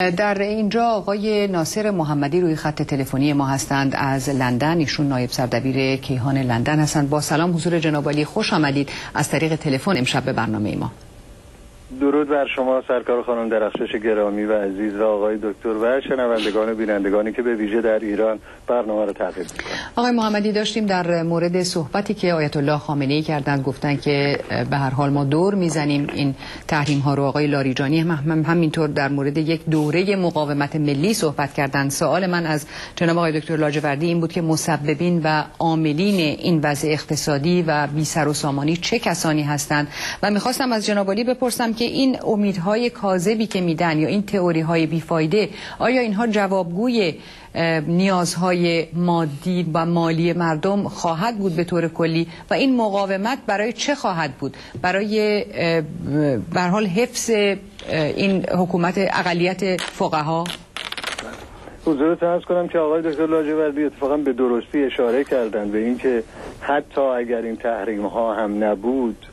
در اینجا آقای ناصر محمدی روی خط تلفنی ما هستند از لندن. ایشون نایب سردبیر کیهان لندن هستند. با سلام حضور جناب علی خوش آمدید. از طریق تلفن امشب به برنامه ما. درود بر شما سرکار خانم درخشش گرامی و عزیز و آقای دکتر و شنوندگان و بینندگانی که به ویژه در ایران برنامه رو تعقیب آقای محمدی داشتیم در مورد صحبتی که آیت الله خامنه ای کردند گفتن که به هر حال ما دور می‌زنیم این تحریم ها رو. آقای لاریجانی هم همینطور در مورد یک دوره مقاومت ملی صحبت کردند. سوال من از جناب آقای دکتر لاجوردی این بود که مسببین و عاملین این وضع اقتصادی و بی سر و سامانی چه کسانی هستند؟ و می‌خواستم از جناب علی بپرسم که این امیدهای کاذبی که میدن یا این تئوری های بیفایده آیا اینها جوابگوی نیازهای مادی و مالی مردم خواهد بود به طور کلی؟ و این مقاومت برای چه خواهد بود؟ برای به حال حفظ این حکومت اقلیت فقها؟ حضورت ارز کنم که آقای دکتر لاجوردی اتفاقا به درستی اشاره کردند به اینکه حتی اگر این تحریم ها هم نبود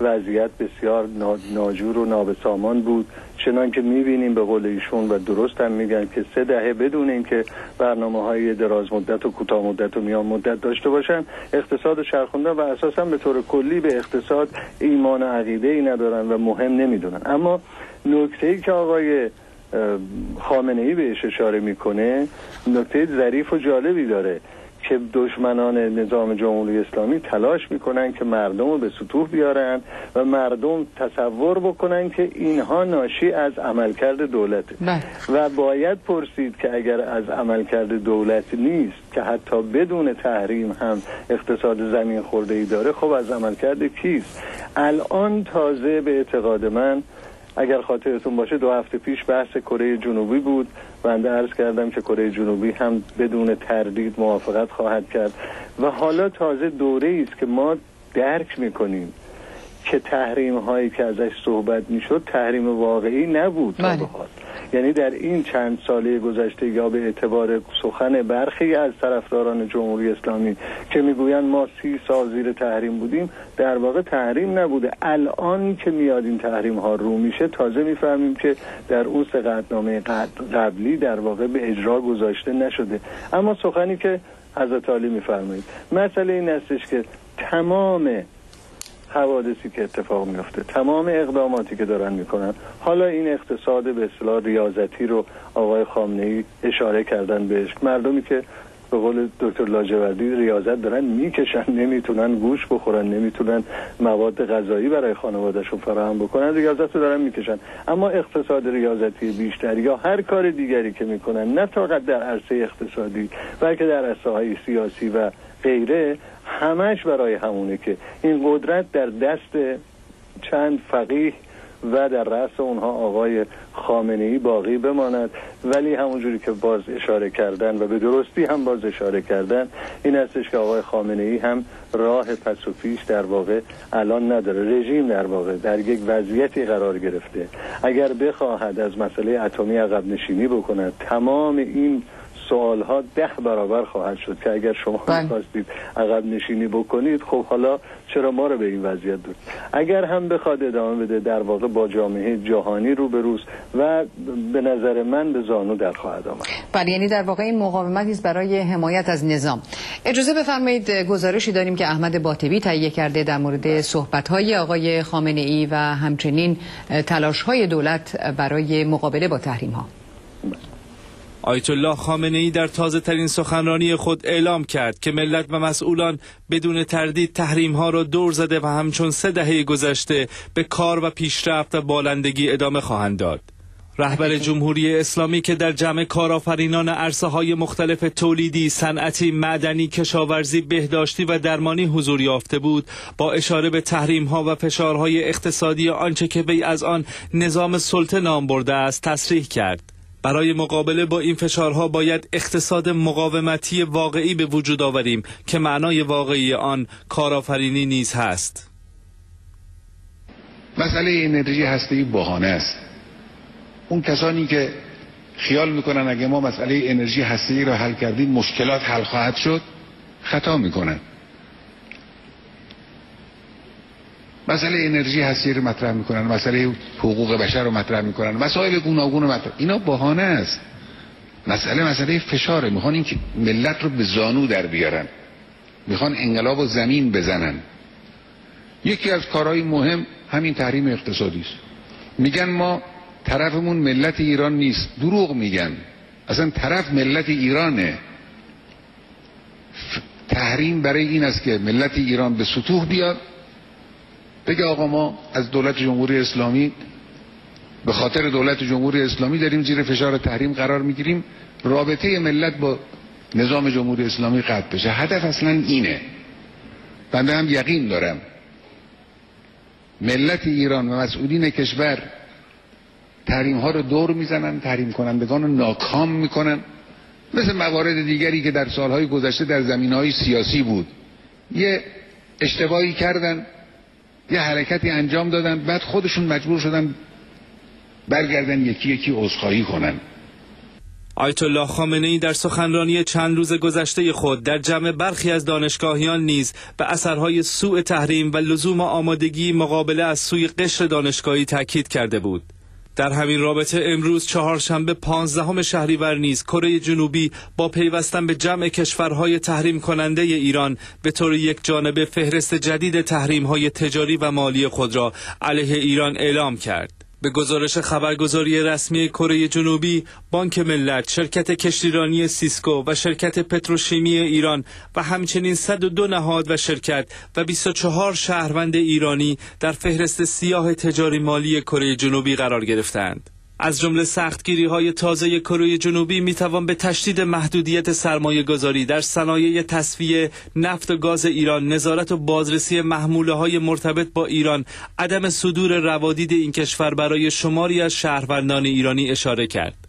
وضعیت بسیار ناجور و نابسامان بود. چنان که می‌بینیم به قول ایشون و درست هم میگن که سه دهه بدون اینکه برنامه های دراز مدت و کوتاه مدت و میان مدت داشته باشن. اقتصاد چرخوندن و اساسا به طور کلی به اقتصاد ایمان و عقیده ای ندارن و مهم نمی‌دونن. اما نکته ای که آقای خامنه ای بهش اشاره می‌کنه نکته ظریف و جالبی داره. که دشمنان نظام جمهوری اسلامی تلاش می‌کنن که مردم رو به سطوح بیارن و مردم تصور بکنن که اینها ناشی از عملکرد دولته بله. و باید پرسید که اگر از عملکرد دولت نیست که حتی بدون تحریم هم اقتصاد زمین خورده ای داره خب از عملکرد کیست الان تازه به اعتقاد من اگر خاطرتون باشه دو هفته پیش بحث کره جنوبی بود. بنده عرض کردم که کره جنوبی هم بدون تردید موافقت خواهد کرد. و حالا تازه دوره است که ما درک می‌کنیم که تحریم هایی که ازش صحبت می‌شد تحریم واقعی نبود بله. یعنی در این چند ساله گذشته یا به اعتبار سخن برخی از طرفداران جمهوری اسلامی که می‌گویند ما سی سال زیر تحریم بودیم در واقع تحریم نبوده. الان که میاد این تحریم ها رو میشه تازه می‌فهمیم که در اون سقطنامه قبلی در واقع به اجرا گذاشته نشده. اما سخنی که حضرت علی میفرمایید مسئله این استش که تمام حوادثی که اتفاق میفته تمام اقداماتی که دارن می‌کنن. حالا این اقتصاد به اصطلاح ریاضتی رو آقای خامنه ای اشاره کردن بهش. مردمی که به قول دکتر لاجوردی ریاضت دارن می‌کشن نمی‌تونن گوش بخورن نمی‌تونن مواد غذایی برای خانوادهشون فراهم بکنن ریاضت رو دارن می‌کشن. اما اقتصاد ریاضتی بیشتر یا هر کار دیگری که می‌کنن نه فقط در عرصه اقتصادی بلکه در عرصه های سیاسی و غیره همش برای همونه که این قدرت در دست چند فقیه و در رأس اونها آقای خامنه ای باقی بماند. ولی همونجوری که باز اشاره کردن و به درستی هم باز اشاره کردن این هستش که آقای خامنه ای هم راه پس و پیش در واقع الان نداره. رژیم در واقع در یک وضعیتی قرار گرفته. اگر بخواهد از مسئله اتمی عقب نشینی بکند تمام این سوال ها ده برابر خواهد شد که اگر شما بله. می‌خواستید عقب نشینی بکنید خب حالا چرا ما رو به این وضعیت داد اگر هم بخواد ادامه بده در واقع با جامعه جهانی رو بروز و به نظر من به زانو در خواهد آمد. بله یعنی در واقع این مقاومتی است برای حمایت از نظام. اجازه بفرمایید گزارشی داریم که احمد باطبی تهیه کرده در مورد صحبت های آقای خامنه ای و همچنین تلاش های دولت برای مقابله با تحریم ها آیت الله خامنه ای در تازه ترین سخنرانی خود اعلام کرد که ملت و مسئولان بدون تردید تحریم ها را دور زده و همچون سه دهه گذشته به کار و پیشرفت و بالندگی ادامه خواهند داد. رهبر جمهوری اسلامی که در جمع کارآفرینان عرصه های مختلف تولیدی، صنعتی، معدنی، کشاورزی، بهداشتی و درمانی حضور یافته بود، با اشاره به تحریم ها و فشارهای اقتصادی آنچه که وی از آن نظام سلطه نام برده است تصریح کرد. برای مقابله با این فشارها باید اقتصاد مقاومتی واقعی به وجود آوریم که معنای واقعی آن کارآفرینی نیز هست. مسئله انرژی هسته‌ای بهانه است. اون کسانی که خیال می‌کنن اگه ما مسئله انرژی هسته‌ای را حل کردیم مشکلات حل خواهد شد خطا می‌کنن. مسئله انرژی هستی رو مطرح می‌کنن مسئله حقوق بشر رو مطرح می‌کنن مسائل گوناگون رو مطرح اینا بهانه است. مسئله مسئله فشاره. می‌خوان این که ملت رو به زانو در بیارن. می‌خوان انقلاب و زمین بزنن. یکی از کارهای مهم همین تحریم اقتصادی است. میگن ما طرفمون ملت ایران نیست. دروغ میگن. اصلا طرف ملت ایرانه. تحریم برای این است که ملت ایران به سطوح بیاد. بگه آقا ما از دولت جمهوری اسلامی به خاطر دولت جمهوری اسلامی داریم زیر فشار تحریم قرار می‌گیریم. رابطه ملت با نظام جمهوری اسلامی قطع بشه. هدف اصلا اینه. بنده هم یقین دارم. ملت ایران و مسئولین کشور تحریم ها رو دور می‌زنن تحریم کنندگان رو ناکام می‌کنن. مثل موارد دیگری که در سالهای گذشته در زمین های سیاسی بود. یه اشتباهی کردن. یه حرکتی انجام دادن بعد خودشون مجبور شدن برگردن یکی یکی عذرخواهی کنن آیت الله خامنه ای در سخنرانی چند روز گذشته خود در جمع برخی از دانشگاهیان نیز به اثرهای سوء تحریم و لزوم آمادگی مقابله از سوی قشر دانشگاهی تاکید کرده بود. در همین رابطه امروز چهارشنبه پانزدهم شهریور نیز کره جنوبی با پیوستن به جمع کشورهای تحریم کننده ایران به طور یک جانبه فهرست جدید تحریم های تجاری و مالی خود را علیه ایران اعلام کرد. به گزارش خبرگزاری رسمی کره جنوبی، بانک ملت، شرکت کشتیرانی سیسکو و شرکت پتروشیمی ایران و همچنین 102 نهاد و شرکت و 24 شهروند ایرانی در فهرست سیاه تجاری مالی کره جنوبی قرار گرفتند. از جمله سختگیری های تازه کره جنوبی می توان به تشدید محدودیت سرمایه گذاری در صنایع تصفیه نفت و گاز ایران نظارت و بازرسی محموله های مرتبط با ایران عدم صدور روادید این کشور برای شماری از شهروندان ایرانی اشاره کرد.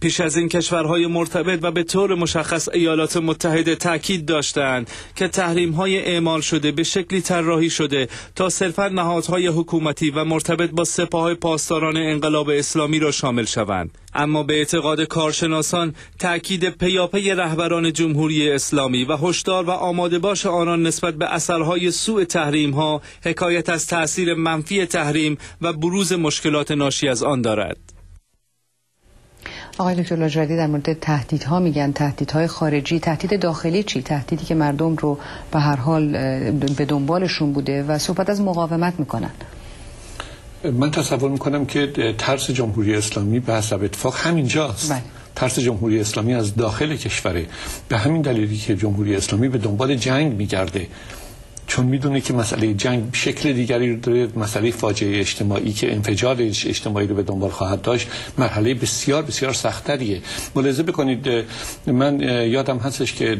پیش از این کشورهای مرتبط و به طور مشخص ایالات متحده تاکید داشتند که تحریم های اعمال شده به شکلی طراحی شده تا صرفا نهادهای حکومتی و مرتبط با سپاه پاسداران انقلاب اسلامی را شامل شوند. اما به اعتقاد کارشناسان تاکید پیاپی رهبران جمهوری اسلامی و هشدار و آماده باش آنان نسبت به اثرهای سوء تحریم ها حکایت از تاثیر منفی تحریم و بروز مشکلات ناشی از آن دارد. آقای دکتر لاجوردی در مورد تهدیدها میگن. تهدیدهای خارجی تهدید داخلی چی؟ تهدیدی که مردم رو به هر حال به دنبالشون بوده و صحبت از مقاومت می‌کنن. من تصور می‌کنم که ترس جمهوری اسلامی به حسب اتفاق همینجاست. بله. ترس جمهوری اسلامی از داخل کشوره. به همین دلیلی که جمهوری اسلامی به دنبال جنگ میگرده. چون می‌دونه که مسئله جنگ شکل دیگری رو داره مسئله فاجعه اجتماعی که انفجار اجتماعی رو به دنبال خواهد داشت مرحله بسیار بسیار سختریه ملاحظه بکنید من یادم هستش که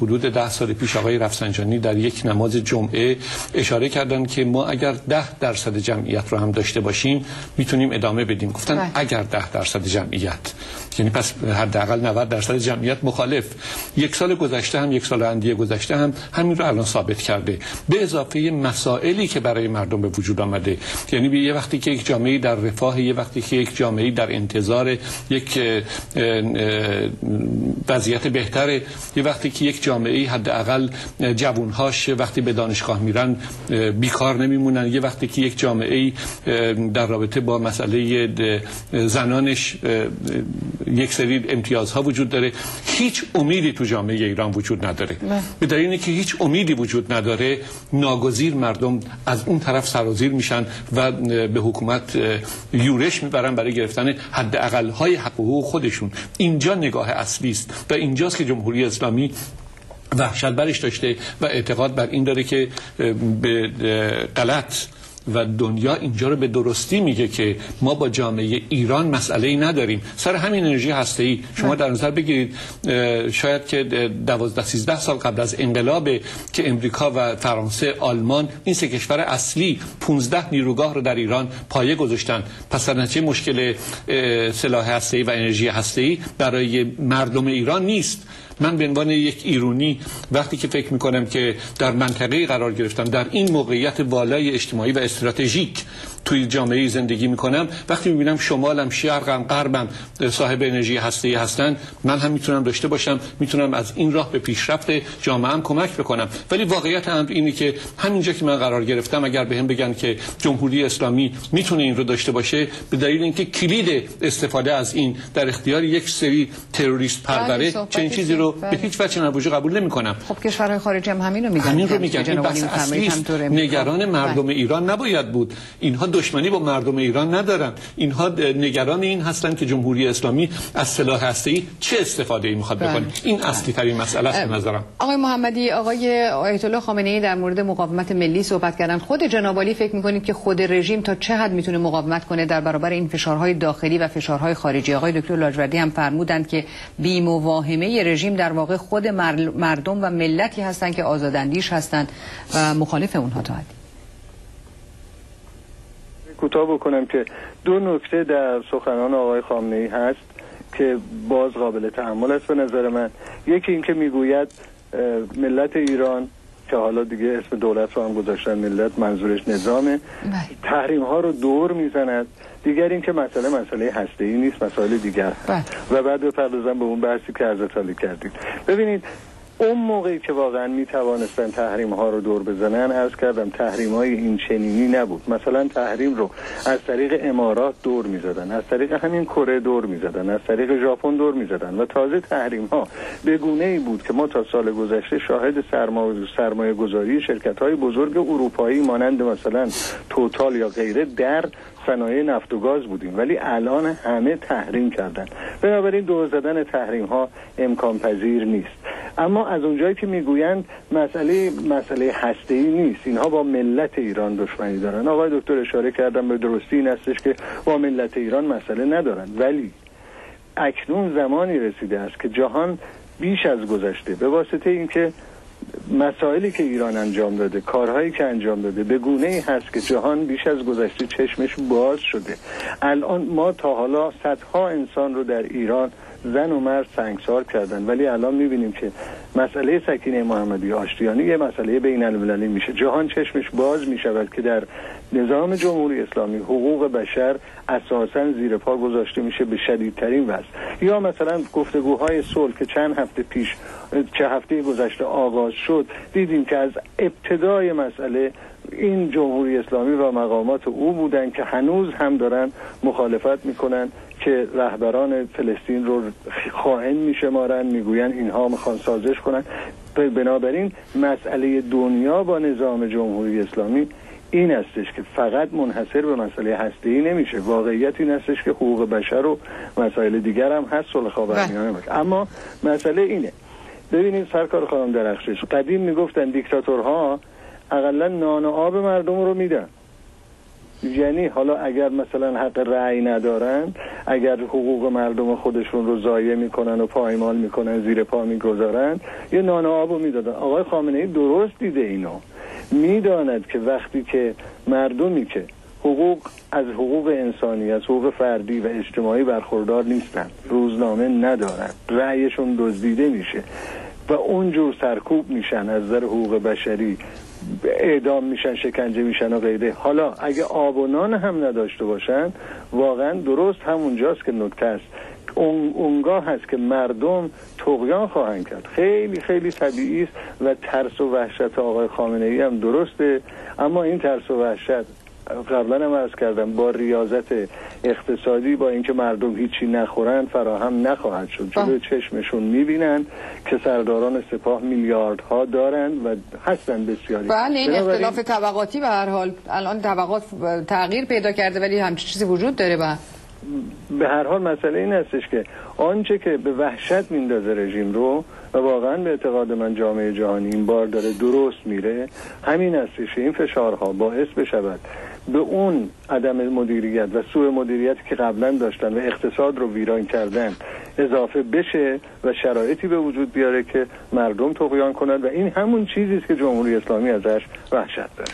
حدود ده سال پیش آقای رفسنجانی در یک نماز جمعه اشاره کردن که ما اگر ده درصد جمعیت رو هم داشته باشیم می‌تونیم ادامه بدیم. گفتن بله. اگر ده درصد جمعیت. یعنی پس حداقل 90 درصد جمعیت مخالف. یک سال گذشته هم یک سال اندیه گذشته هم همین رو الان ثابت کرده. به اضافه مسائلی که برای مردم به وجود آمده. یعنی یه وقتی که یک جامعه در رفاه یه وقتی که یک جامعه در انتظار یک وضعیت بهتره. یه وقتی که یک جامعه حداقل جوانهاش وقتی به دانشگاه میرن بیکار نمیمونن. یه وقتی که یک جامعه در رابطه با مسئله زنانش یک سری امتیازها وجود داره. هیچ امیدی تو جامعه ایران وجود نداره. به دلیل که هیچ امیدی وجود نداره ناگزیر مردم از اون طرف سرازیر میشن و به حکومت یورش می‌برن برای گرفتن حد های حقوق خودشون. اینجا نگاه اصلی است و اینجاست که جمهوری اسلامی وحشت برش داشته و اعتقاد بر این داره که به غلط و دنیا اینجا رو به درستی میگه که ما با جامعه ایران مسئله ای نداریم. سر همین انرژی هسته ای شما در نظر بگیرید شاید که 12 13 سال قبل از انقلاب که امریکا و فرانسه آلمان این سه کشور اصلی 15 نیروگاه رو در ایران پایه گذاشتن. پس نتیجه مشکل سلاح هسته ای و انرژی هسته ای برای مردم ایران نیست. من به عنوان یک ایرونی وقتی که فکر می‌کنم که در منطقه قرار گرفتم در این موقعیت بالای اجتماعی و استراتژیک توی جامعه زندگی می‌کنم. وقتی می‌بینم شمالم شرقم غربم صاحب انرژی هسته هستن من هم می‌تونم داشته باشم می‌تونم از این راه به پیشرفت جامعه هم کمک بکنم. ولی واقعیت امر اینه که همینجا که من قرار گرفتم اگر بهم به بگن که جمهوری اسلامی می‌تونه این رو داشته باشه به دلیل اینکه کلید استفاده از این در اختیار یک سری تروریست پروره بله، چنین چیزی. رو به هیچ وجه نبوجه قبول نمی‌کنم. خب کشورهای خارجی هم همین رو میگن. همین رو که میگن. این بحث اصلی. نگران مردم بله. ایران نباید بود. اینها دشمنی با مردم ایران ندارن. اینها نگران این هستن که جمهوری اسلامی از سلاح هسته‌ای چه استفاده ای می‌خواد بله. بکنه. این اصلی ترین مسئله است به نظرم. آقای محمدی آقای آیت الله خامنه ای در مورد مقاومت ملی صحبت کردن. خود جناب عالی فکر می‌کنید که خود رژیم تا چه حد می‌تونه مقاومت کنه در برابر این فشارهای داخلی و فشارهای خارجی؟ آقای دکتر لاجوردی هم فرمودند که بی مواهمه رژیم در واقع خود مر- مردم و ملتی هستند که آزاداندیش هستند و مخالف اونها تا حدی. کوتاه بکنم که دو نکته در سخنان آقای خامنه ای هست که باز قابل تحمل است به نظر من یکی اینکه می‌گوید ملت ایران که حالا دیگه اسم دولت رو هم گذاشتن ملت منظورش نظامه بله. تحریم ها رو دور می‌زند دیگر اینکه مسئله مسئله هسته ای نیست مسائل دیگر. بله. و بعد بپردازم به اون بحثی که از کردید ببینید اون موقعی که واقعا می توانستن تحریم ها رو دور بزنن از کردم تحریم های این چنینی نبود. مثلا تحریم رو از طریق امارات دور می زدن از طریق همین کره دور می زدن از طریق ژاپن دور می زدن و تازه تحریم ها به گونه ای بود که ما تا سال گذشته شاهد سرمایه سرمایه گذاری شرکت های بزرگ اروپایی مانند مثلا توتال یا غیره در صنایع نفت و گاز بودیم ولی الان همه تحریم کردن. بنابراین دور زدن تحریم ها امکان پذیر نیست. اما از اونجایی که می‌گویند مسئله مسئله هسته ای نیست. اینها با ملت ایران دشمنی دارن. آقای دکتر اشاره کردم به درستی این هستش که با ملت ایران مسئله ندارن. ولی اکنون زمانی رسیده است که جهان بیش از گذشته به واسطه اینکه مسائلی که ایران انجام داده کارهایی که انجام داده به گونه ای هست که جهان بیش از گذشته چشمش باز شده. الان ما تا حالا صدها انسان رو در ایران زن و مرد سنگسار کردن. ولی الان می‌بینیم که مسئله سکینه محمدی آشتیانی یه مسئله بین المللی میشه. جهان چشمش باز می‌شود که در نظام جمهوری اسلامی حقوق بشر اساسا زیر پا گذاشته میشه به شدیدترین وضع. یا مثلا گفتگوهای صلح که چند هفته پیش چه هفته گذشته آغاز شد دیدیم که از ابتدای مسئله این جمهوری اسلامی و مقامات او بودن که هنوز هم دارن مخالفت می‌کنن. که رهبران فلسطین رو خائن میشمارن می‌گوین اینها می‌خوان سازش کنن. بنابراین مسئله دنیا با نظام جمهوری اسلامی این استش که فقط منحصر به مسئله هسته‌ای نمیشه. واقعیت این استش که حقوق بشر و مسائل دیگر هم هست صلح خاورمیانه باشه. اما مسئله اینه. ببینید سرکار خانم درخشش قدیم می‌گفتن دیکتاتورها اقلا نان و آب مردم رو میدن. یعنی حالا اگر مثلا حق رأی ندارن اگر حقوق مردم خودشون رو ضایع می‌کنن و پایمال می‌کنن زیر پا می‌گذارن یه نان و آب رو می‌دادن. آقای خامنه ای درست دیده اینو. می‌داند که وقتی که مردمی که حقوق از حقوق انسانی از حقوق فردی و اجتماعی برخوردار نیستن روزنامه ندارن رأیشون دزدیده میشه و اونجور سرکوب میشن از نظر حقوق بشری اعدام میشن شکنجه میشن و غیره. حالا اگه آب و نان هم نداشته باشن واقعا درست همونجاست که نکته است. اون اونگاه هست که مردم تقیان خواهند کرد. خیلی خیلی طبیعی است و ترس و وحشت آقای خامنه ای هم درسته. اما این ترس و وحشت قبلا هم عرض کردم با ریاضت اقتصادی با اینکه مردم هیچی نخورن فراهم نخواهد شد. جلو چشمشون می‌بینن که سرداران سپاه میلیاردها دارند و هستن بسیاری. بله این اختلاف طبقاتی به هر حال الان طبقات تغییر پیدا کرده ولی همچین چیزی وجود داره با به هر حال مسئله این هستش که آنچه که به وحشت میندازه رژیم رو و واقعا به اعتقاد من جامعه جهانی این بار داره درست میره همین هستش که این فشارها باعث بشود به اون عدم مدیریت و سوء مدیریتی که قبلا داشتن و اقتصاد رو ویران کردن اضافه بشه و شرایطی به وجود بیاره که مردم تقیان کنند و این همون چیزی است که جمهوری اسلامی ازش وحشت داره.